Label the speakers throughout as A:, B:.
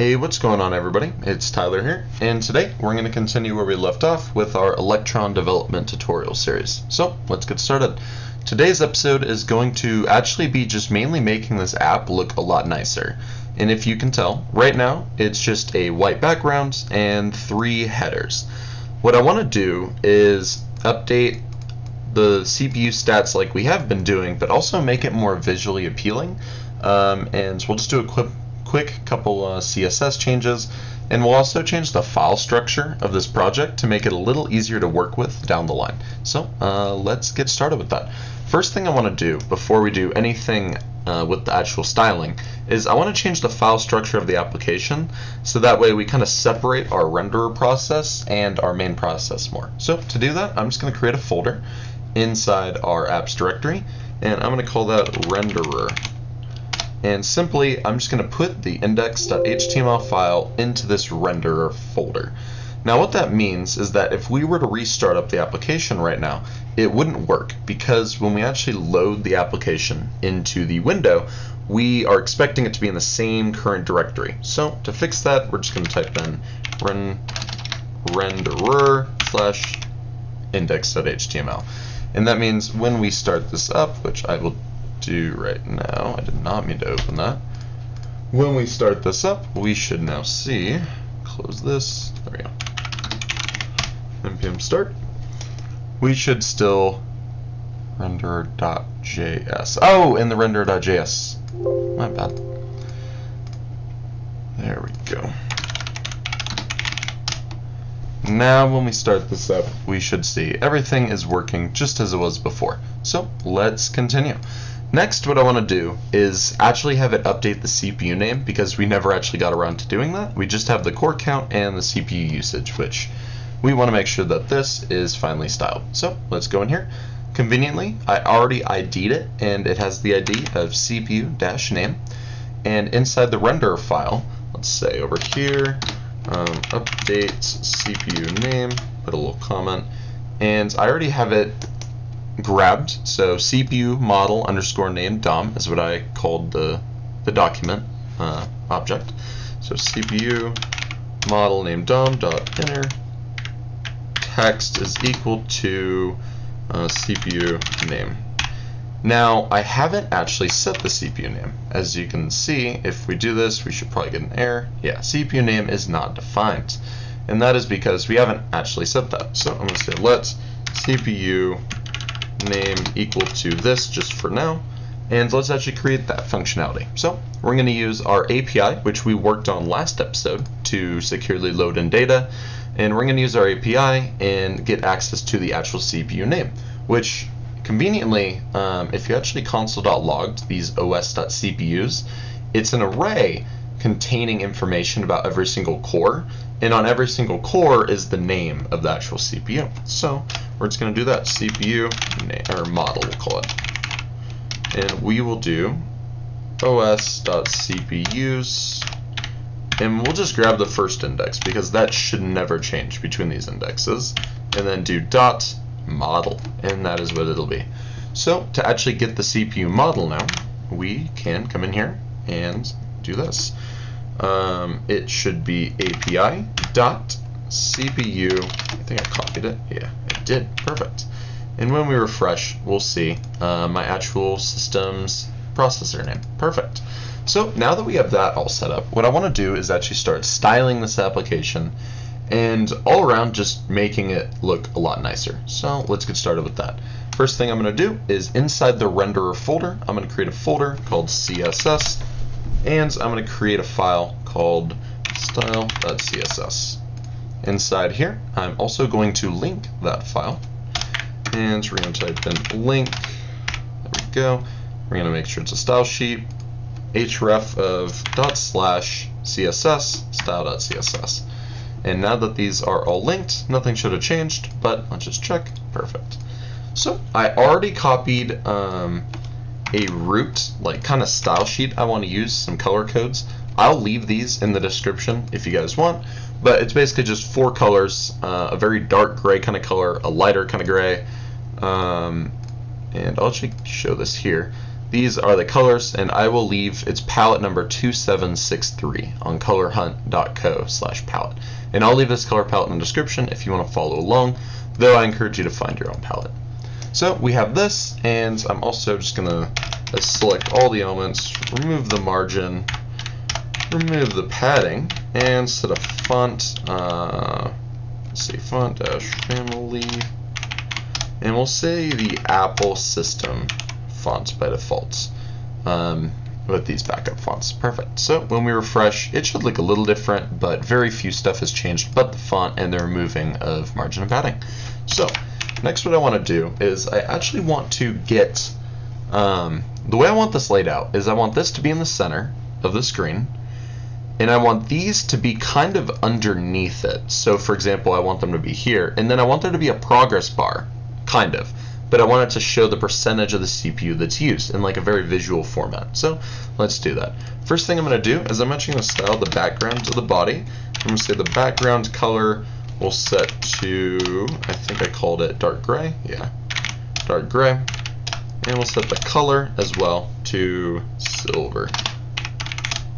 A: Hey, what's going on everybody? It's Tyler here, and today we're going to continue where we left off with our Electron development tutorial series. So, let's get started. Today's episode is going to actually be just mainly making this app look a lot nicer. And if you can tell, right now it's just a white background and three headers. What I want to do is update the CPU stats like we have been doing, but also make it more visually appealing. Um, and we'll just do a quick quick couple uh, CSS changes, and we'll also change the file structure of this project to make it a little easier to work with down the line. So uh, let's get started with that. First thing I want to do before we do anything uh, with the actual styling is I want to change the file structure of the application so that way we kind of separate our renderer process and our main process more. So to do that, I'm just going to create a folder inside our apps directory and I'm going to call that renderer and simply I'm just going to put the index.html file into this renderer folder. Now what that means is that if we were to restart up the application right now, it wouldn't work because when we actually load the application into the window, we are expecting it to be in the same current directory. So to fix that, we're just going to type in run renderer slash index.html. And that means when we start this up, which I will do right now. I did not mean to open that. When we start this up, we should now see, close this, there we go, npm start. We should still render.js. Oh, in the render.js. My bad. There we go. Now when we start this up, we should see everything is working just as it was before. So let's continue. Next, what I want to do is actually have it update the CPU name because we never actually got around to doing that. We just have the core count and the CPU usage, which we want to make sure that this is finally styled. So let's go in here. Conveniently, I already ID'd it, and it has the ID of CPU-name. And inside the renderer file, let's say over here, um, update CPU name, put a little comment, and I already have it grabbed. So CPU model underscore name DOM is what I called the, the document uh, object. So CPU model name DOM dot inner text is equal to uh, CPU name. Now, I haven't actually set the CPU name. As you can see, if we do this, we should probably get an error. Yeah, CPU name is not defined. And that is because we haven't actually set that. So I'm going to say let CPU name equal to this just for now. And let's actually create that functionality. So we're going to use our API, which we worked on last episode to securely load in data. And we're going to use our API and get access to the actual CPU name, which conveniently, um, if you actually console.logged these os.cpus, it's an array containing information about every single core, and on every single core is the name of the actual CPU. So we're just going to do that CPU or model, we'll call it. And we will do os.cpus and we'll just grab the first index because that should never change between these indexes and then do dot model and that is what it'll be. So to actually get the CPU model now we can come in here and do this. Um, it should be API dot CPU. I think I copied it. Yeah, it did. Perfect. And when we refresh, we'll see uh, my actual system's processor name. Perfect. So now that we have that all set up, what I want to do is actually start styling this application and all around just making it look a lot nicer. So let's get started with that. First thing I'm going to do is inside the renderer folder, I'm going to create a folder called CSS and I'm going to create a file called style.css. Inside here, I'm also going to link that file and we're going to type in link. There we go. We're going to make sure it's a style sheet href of dot slash css style.css. And now that these are all linked, nothing should have changed, but let's just check. Perfect. So I already copied um, a root, like kind of style sheet I want to use, some color codes. I'll leave these in the description if you guys want, but it's basically just four colors, uh, a very dark gray kind of color, a lighter kind of gray, um, and I'll actually show this here. these are the colors, and I will leave its palette number 2763 on colorhunt.co slash palette. And I'll leave this color palette in the description if you want to follow along, though I encourage you to find your own palette. So we have this, and I'm also just going to select all the elements, remove the margin, remove the padding, and set a font, uh, let's say font dash family, and we'll say the Apple system fonts by default um, with these backup fonts. Perfect. So when we refresh, it should look a little different, but very few stuff has changed but the font and the removing of margin and padding. So next what I want to do is I actually want to get, um, the way I want this laid out is I want this to be in the center of the screen, and I want these to be kind of underneath it. So for example, I want them to be here, and then I want there to be a progress bar, kind of. But I want it to show the percentage of the CPU that's used in like a very visual format. So let's do that. First thing I'm going to do is I'm actually to style the background to the body. I'm going to say the background color will set to, I think I called it dark gray. Yeah, dark gray. And we'll set the color as well to silver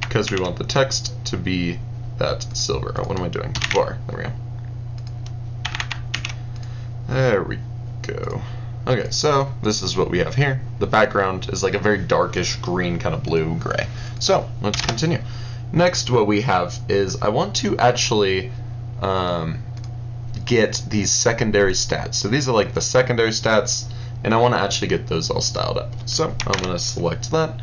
A: because we want the text to be that silver. Oh, what am I doing? Var. There we go. There we go. Okay, so this is what we have here. The background is like a very darkish green, kind of blue gray. So let's continue. Next, what we have is I want to actually um, get these secondary stats. So these are like the secondary stats, and I want to actually get those all styled up. So I'm going to select that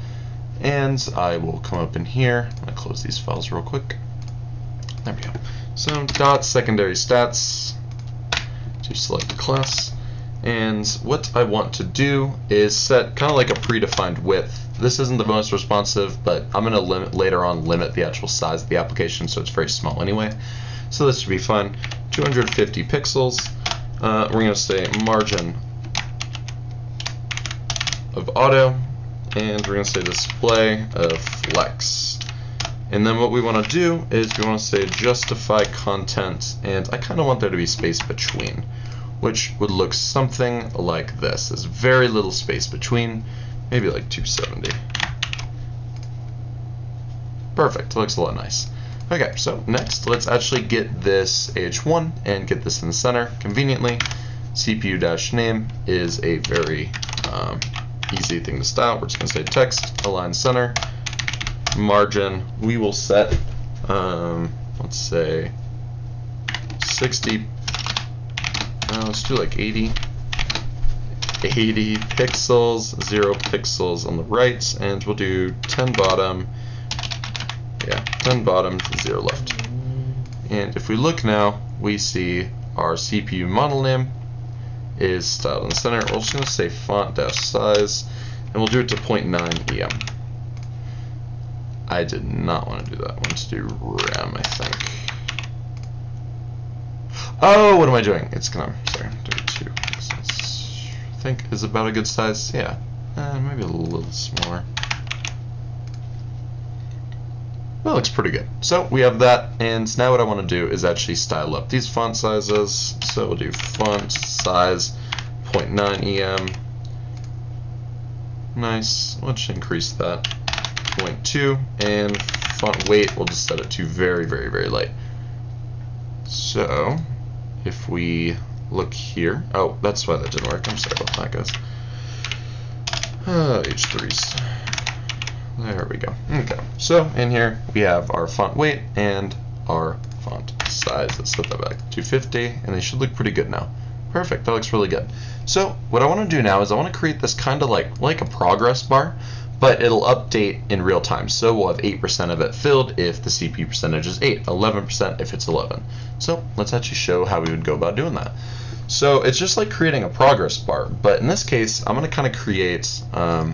A: and I will come up in here. I'm going to close these files real quick. There we go. So dot secondary stats to select the class. And what I want to do is set kind of like a predefined width. This isn't the most responsive, but I'm going to limit later on limit the actual size of the application so it's very small anyway. So this should be fun. 250 pixels. Uh, we're going to say margin of auto and we're going to say display of flex. And then what we want to do is we want to say justify content, and I kind of want there to be space between, which would look something like this. There's very little space between, maybe like 270. Perfect, looks a lot nice. Okay, so next, let's actually get this H1 and get this in the center conveniently. CPU-name is a very um, easy thing to style. We're just going to say text, align center, margin. We will set, um, let's say, 60. Uh, let's do like 80. 80 pixels, 0 pixels on the right, and we'll do 10 bottom, yeah, 10 bottom, 0 left. And if we look now, we see our CPU model name, is styled in the center. We're just going to say font dash size, and we'll do it to 0.9 EM. I did not want to do that. I want to do RAM, I think. Oh, what am I doing? It's gonna, sorry, 32 I think is about a good size. Yeah, uh, maybe a little smaller. That looks pretty good. So we have that, and now what I want to do is actually style up these font sizes. So we'll do font size 0.9 EM. Nice. Let's increase that 0.2, and font weight we'll just set it to very, very, very light. So if we look here, oh, that's why that didn't work. I'm sorry about that, guys. Uh, H3s. There we go. Okay, so in here we have our font weight and our font size. Let's set that back 250, and they should look pretty good now. Perfect, that looks really good. So what I want to do now is I want to create this kind of like like a progress bar, but it'll update in real time. So we'll have 8% of it filled if the CPU percentage is 8, 11% if it's 11. So let's actually show how we would go about doing that. So it's just like creating a progress bar, but in this case, I'm going to kind of create um,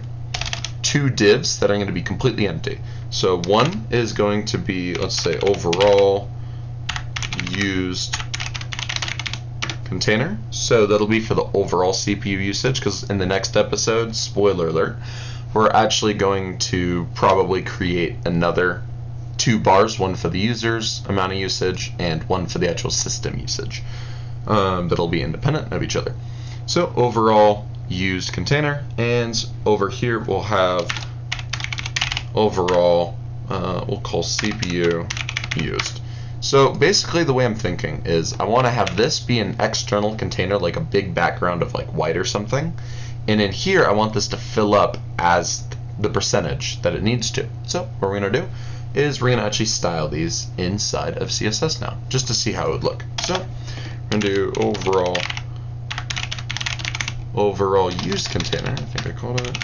A: two divs that are going to be completely empty. So one is going to be, let's say, overall used container. So that'll be for the overall CPU usage because in the next episode, spoiler alert, we're actually going to probably create another two bars, one for the user's amount of usage and one for the actual system usage. Um, that'll be independent of each other. So overall used container, and over here we'll have overall, uh, we'll call CPU used. So basically the way I'm thinking is I want to have this be an external container, like a big background of like white or something, and in here I want this to fill up as the percentage that it needs to. So what we're to do is we're going to actually style these inside of CSS now, just to see how it would look. So we're to do overall overall used container, I think I called it.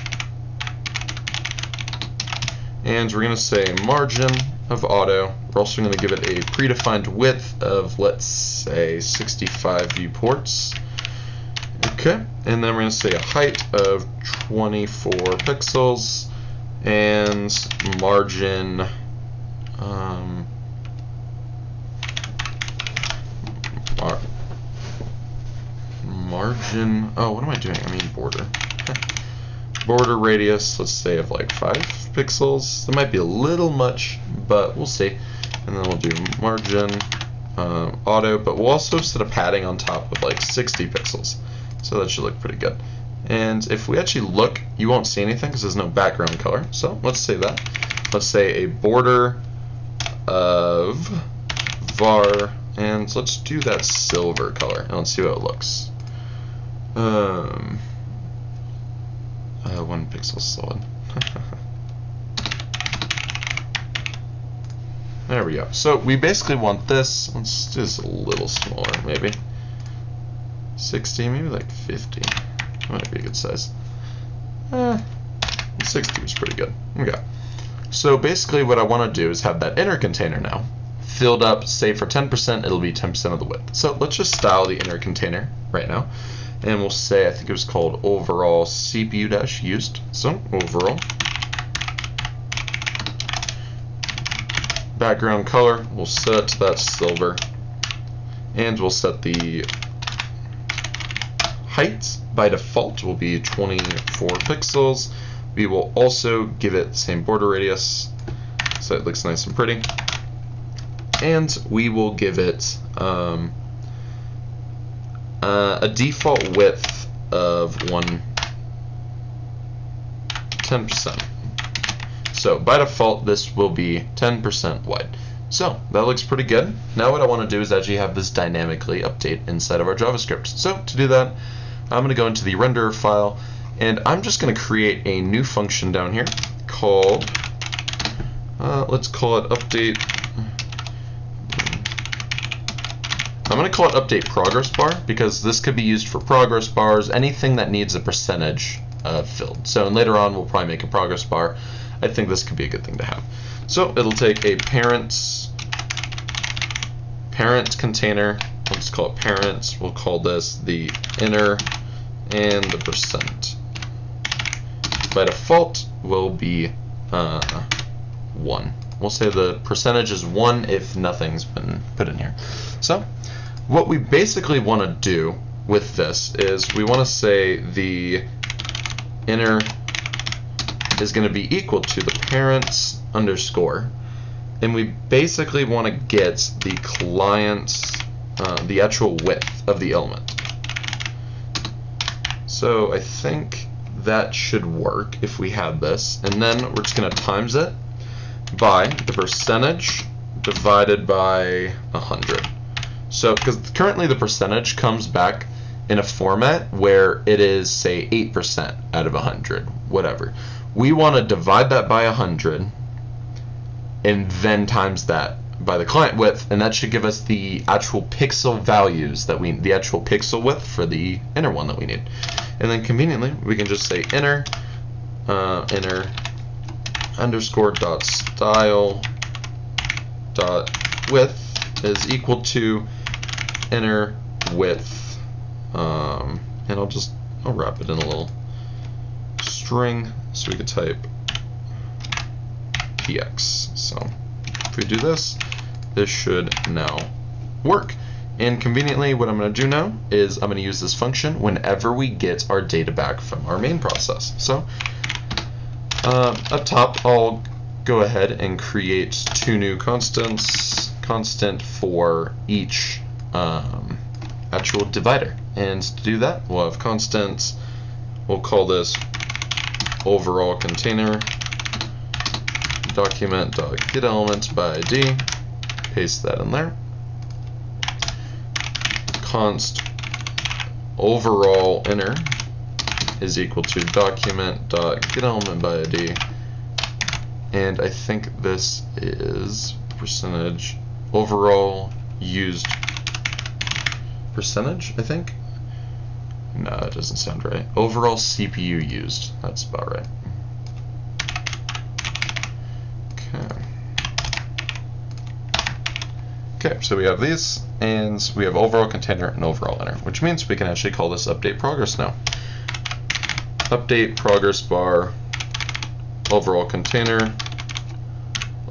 A: And we're going to say margin of auto. We're also going to give it a predefined width of, let's say, 65 viewports. Okay, and then we're going to say a height of 24 pixels and margin um, margin. Oh what am I doing? I mean border. Border radius let's say of like 5 pixels. That might be a little much but we'll see. And then we'll do margin uh, auto but we'll also set a padding on top of like 60 pixels. So that should look pretty good. And if we actually look, you won't see anything because there's no background color. So let's say that. Let's say a border of var, and let's do that silver color, and let's see how it looks. Um, uh, one pixel solid. there we go. So we basically want this. Let's do this a little smaller, maybe. 60, maybe like 50. That Might be a good size. Eh, 60 was pretty good. Okay. So basically what I want to do is have that inner container now filled up, say for 10%, it'll be 10% of the width. So let's just style the inner container right now. And we'll say, I think it was called overall CPU dash used. So overall. Background color, we'll set that silver. And we'll set the height by default will be 24 pixels. We will also give it same border radius so it looks nice and pretty. And we will give it um, uh, a default width of one 10%. So by default, this will be 10% wide. So that looks pretty good. Now what I want to do is actually have this dynamically update inside of our JavaScript. So to do that, I'm going to go into the renderer file and I'm just going to create a new function down here called, uh, let's call it update. I'm going to call it update progress bar because this could be used for progress bars, anything that needs a percentage uh, filled. So later on we'll probably make a progress bar. I think this could be a good thing to have. So it'll take a parents parent container. Let's call it parents. We'll call this the inner and the percent. By default will be uh, 1. We'll say the percentage is 1 if nothing's been put in here. So what we basically want to do with this is we want to say the inner is going to be equal to the parents underscore and we basically want to get the client's uh, the actual width of the element so I think that should work if we had this. And then we're just going to times it by the percentage divided by 100. So, because currently the percentage comes back in a format where it is, say, 8% out of 100, whatever. We want to divide that by 100 and then times that by the client width, and that should give us the actual pixel values that we, the actual pixel width for the inner one that we need. And then conveniently, we can just say inner, uh, inner underscore dot style dot width is equal to inner width. Um, and I'll just, I'll wrap it in a little string so we can type px. So if we do this, this should now work. And conveniently, what I'm going to do now is I'm going to use this function whenever we get our data back from our main process. So uh, up top, I'll go ahead and create two new constants, constant for each um, actual divider. And to do that, we'll have constants. we'll call this overall container document get by ID. Paste that in there. Const overall inner is equal to document get element by ID. And I think this is percentage overall used percentage, I think. No, it doesn't sound right. Overall CPU used. That's about right. Okay. Okay, so we have these, and we have overall container and overall inner, which means we can actually call this update progress now. Update progress bar, overall container,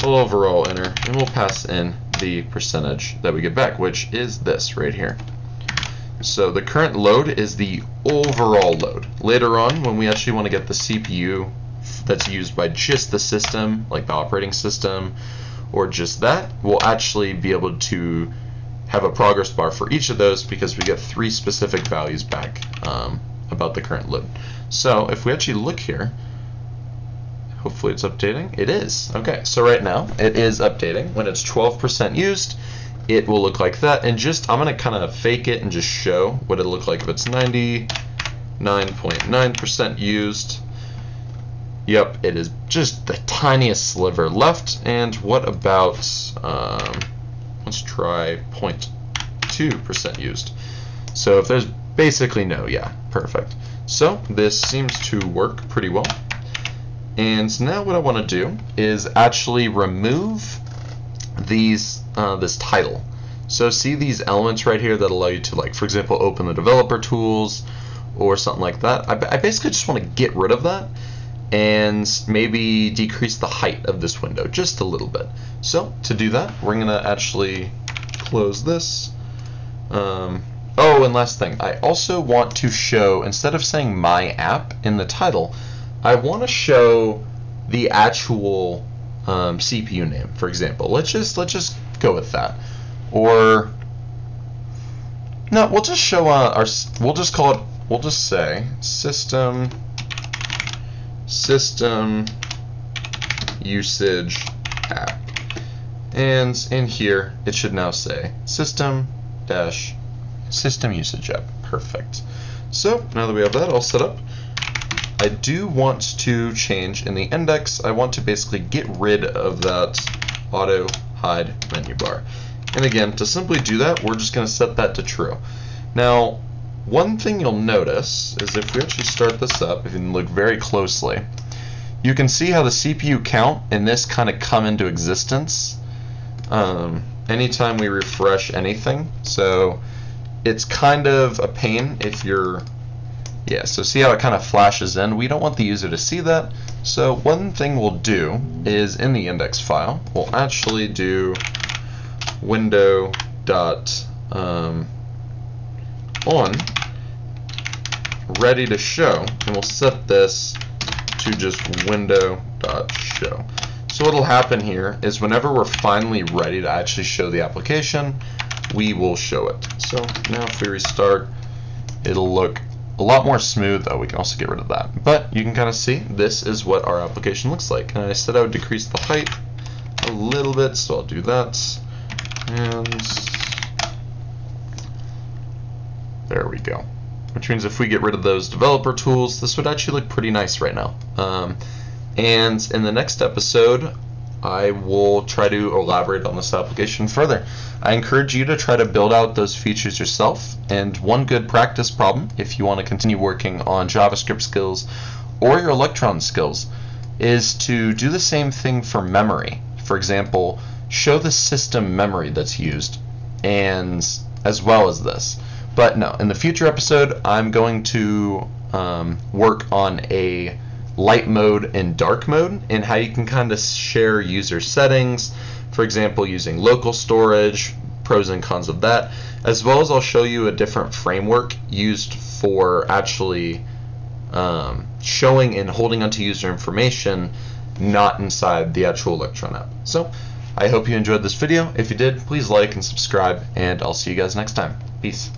A: overall inner, and we'll pass in the percentage that we get back, which is this right here. So the current load is the overall load. Later on, when we actually want to get the CPU that's used by just the system, like the operating system, or just that, we'll actually be able to have a progress bar for each of those because we get three specific values back um, about the current load. So if we actually look here, hopefully it's updating. It is. Okay, so right now it is updating. When it's 12% used, it will look like that. And just, I'm going to kind of fake it and just show what it'll look like if it's 99.9% used. Yep, it is just the tiniest sliver left. And what about, um, let's try 0.2% used. So if there's basically no, yeah, perfect. So this seems to work pretty well. And now what I want to do is actually remove these uh, this title. So see these elements right here that allow you to like, for example, open the developer tools or something like that. I, I basically just want to get rid of that and maybe decrease the height of this window just a little bit. So to do that, we're going to actually close this. Um, oh, and last thing, I also want to show, instead of saying my app in the title, I want to show the actual um, CPU name, for example. Let's just let's just go with that, or no, we'll just show uh, our we'll just call it we'll just say system system usage app, and in here it should now say system dash system usage app. Perfect. So now that we have that all set up, I do want to change in the index, I want to basically get rid of that auto hide menu bar. And again, to simply do that, we're just going to set that to true. Now, one thing you'll notice is if we actually start this up, if you look very closely, you can see how the CPU count and this kind of come into existence um, anytime we refresh anything. So it's kind of a pain if you're yeah, so see how it kind of flashes in? We don't want the user to see that. So one thing we'll do is in the index file, we'll actually do window dot um, on ready to show, and we'll set this to just window dot show. So what'll happen here is whenever we're finally ready to actually show the application, we will show it. So now if we restart, it'll look a lot more smooth. though we can also get rid of that. But you can kind of see this is what our application looks like. And I said I would decrease the height a little bit, so I'll do that. And there we go. Which means if we get rid of those developer tools, this would actually look pretty nice right now. Um, and in the next episode, I will try to elaborate on this application further. I encourage you to try to build out those features yourself. And one good practice problem, if you want to continue working on JavaScript skills or your Electron skills, is to do the same thing for memory. For example, show the system memory that's used, and as well as this. But no, in the future episode, I'm going to um, work on a light mode and dark mode and how you can kind of share user settings for example using local storage pros and cons of that as well as I'll show you a different framework used for actually um, showing and holding onto user information not inside the actual Electron app. So I hope you enjoyed this video. If you did please like and subscribe and I'll see you guys next time. Peace